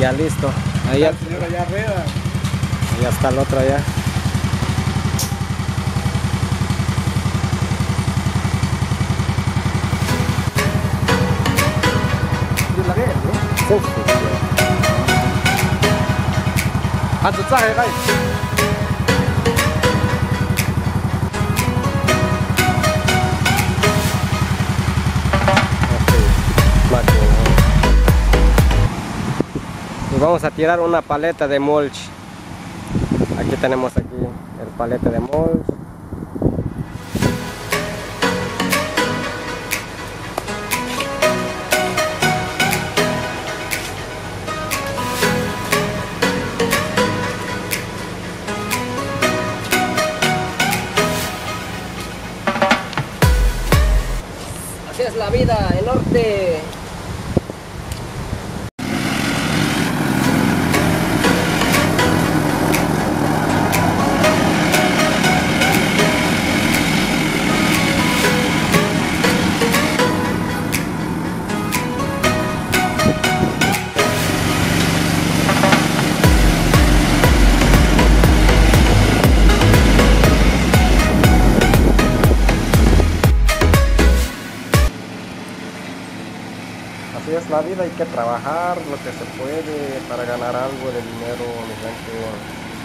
Ya listo. Ahí ya, allá arriba. ya está el otro allá. Ah, tu traje, guys. Vamos a tirar una paleta de mulch. Aquí tenemos aquí el palete de mulch. Así es la vida en norte. Así es la vida, hay que trabajar lo que se puede para ganar algo de dinero, mi gente.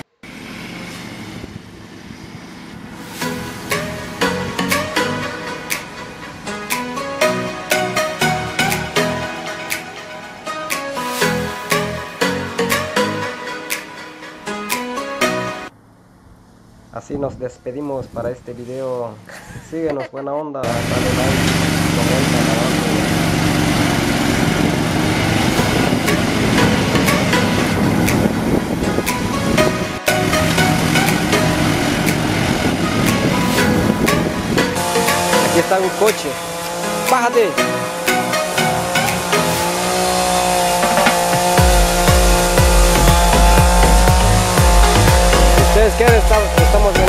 Así nos despedimos para este video. Síguenos, buena onda, dale like, comenta Aqui está o coche, Barra dele. querem estar? estamos, estamos